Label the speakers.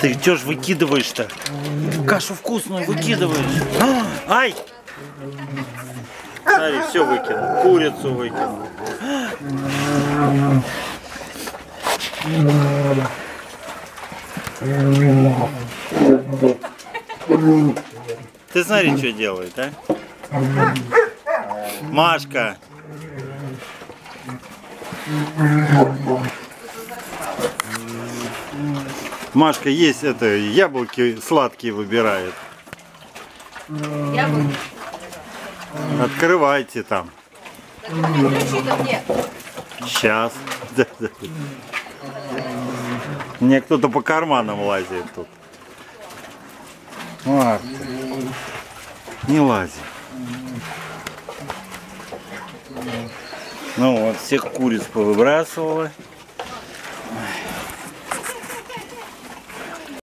Speaker 1: Ты чё ж выкидываешь-то? Кашу вкусную выкидываешь. А, ай! Смотри, все выкинул. Курицу выкинул. Ты смотри, что делает, а? Машка. Машка есть это, яблоки сладкие выбирает.
Speaker 2: Яблоки.
Speaker 1: Открывайте там. Сейчас. Мне кто-то по карманам лазит тут. Марк, не лази. Ну вот, всех куриц повыбрасывала.